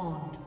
Spawned.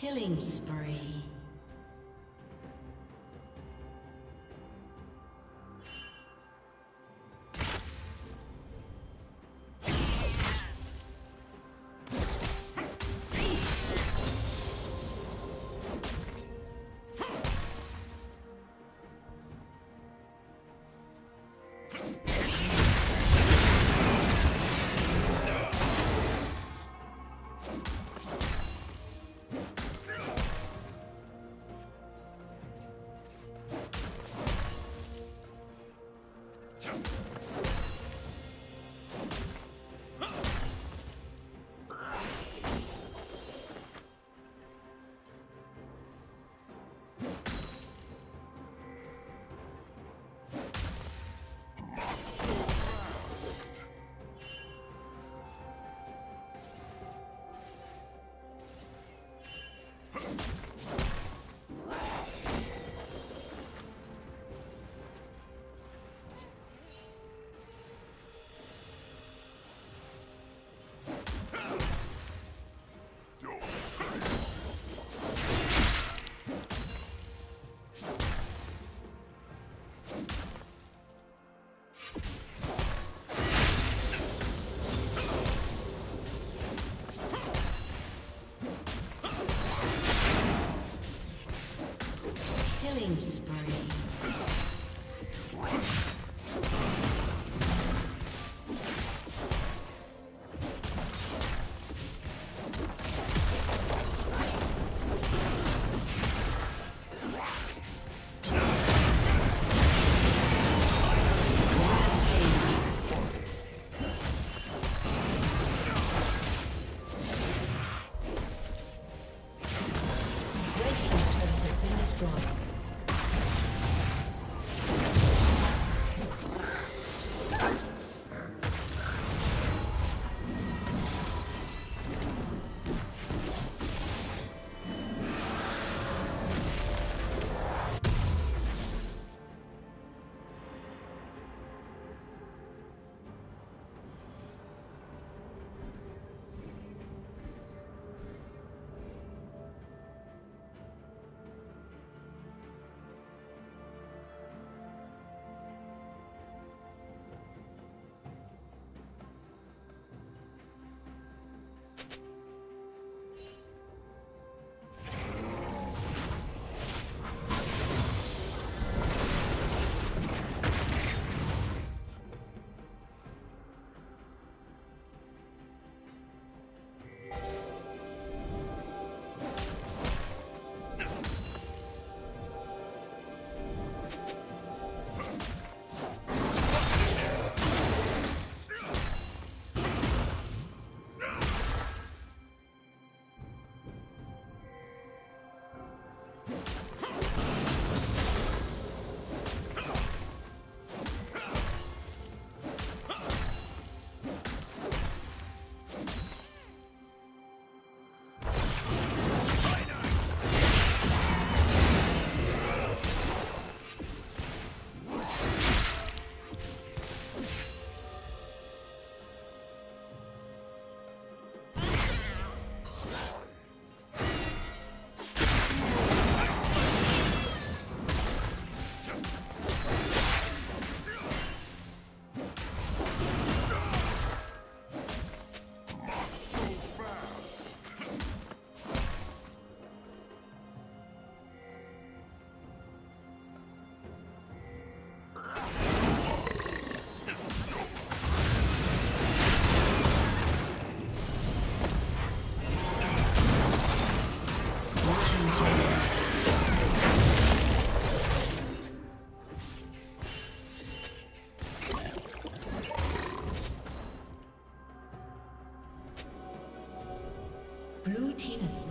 Killing spree.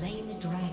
Slain the dragon.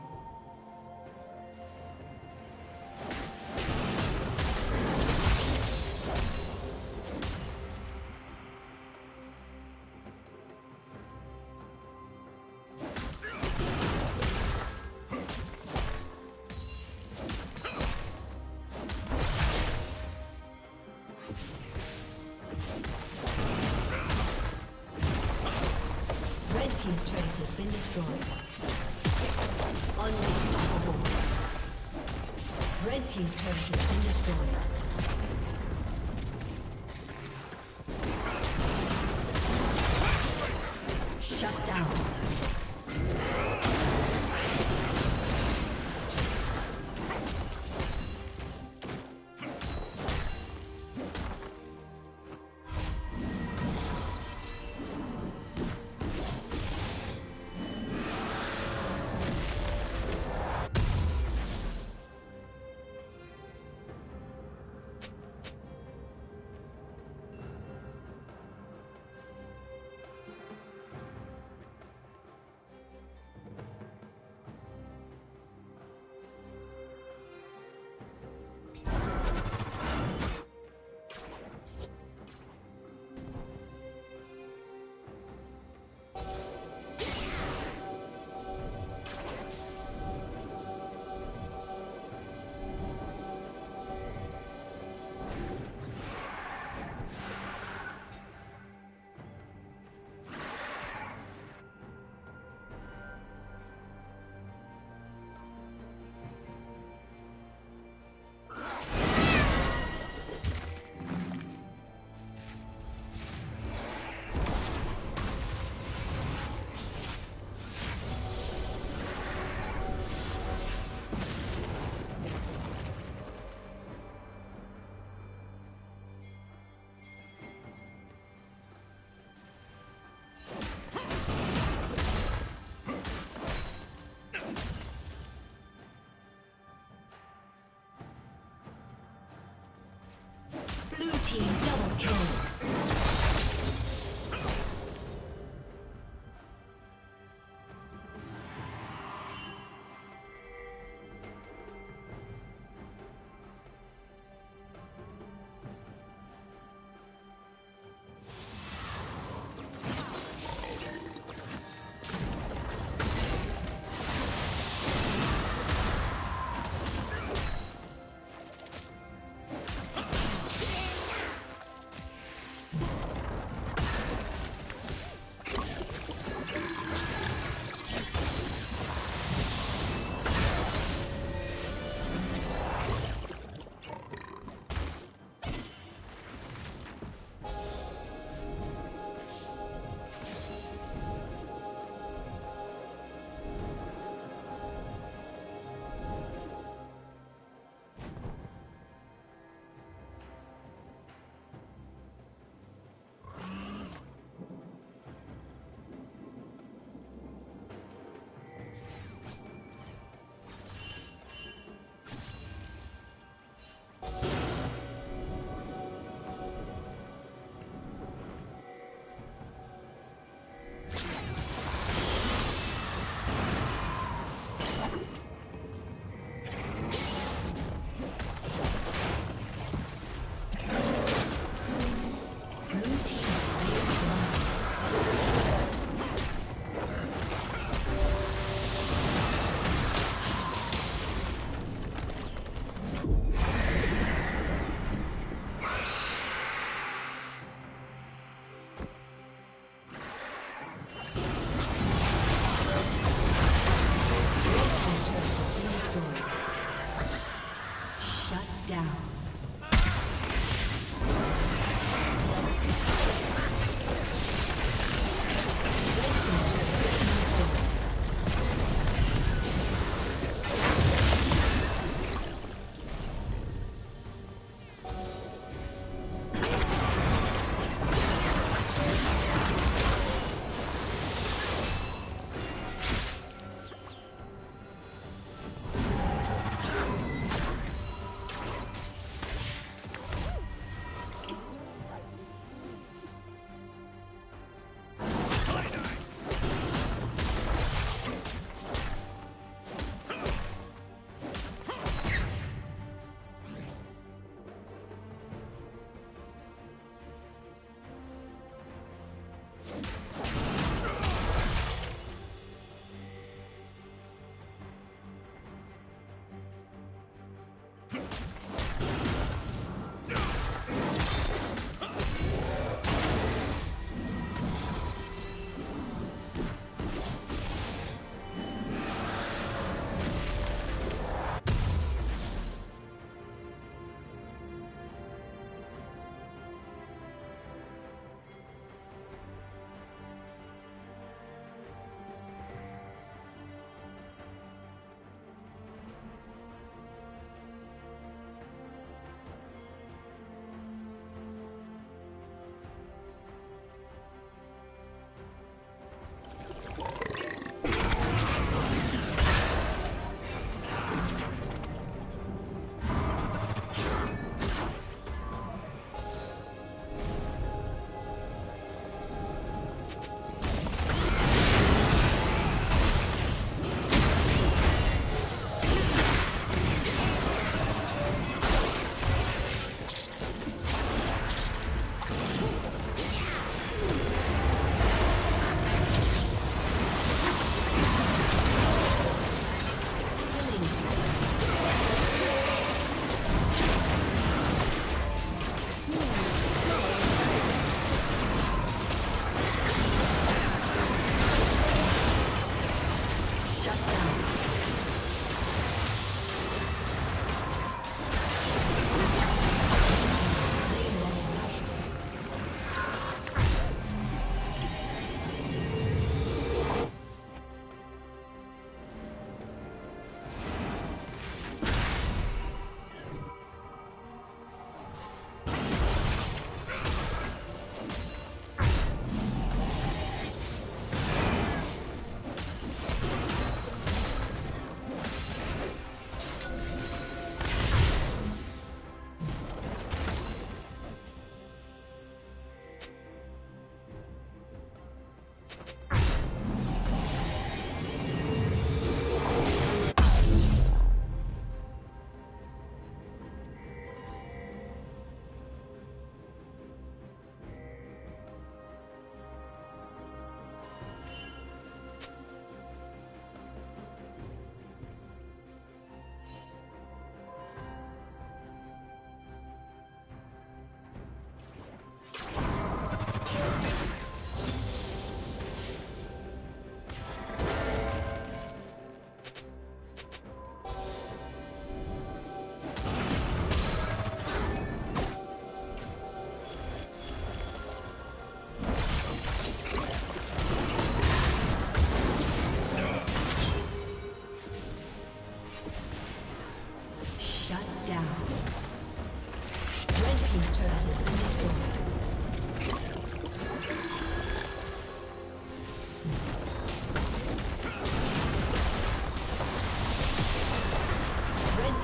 Shut down.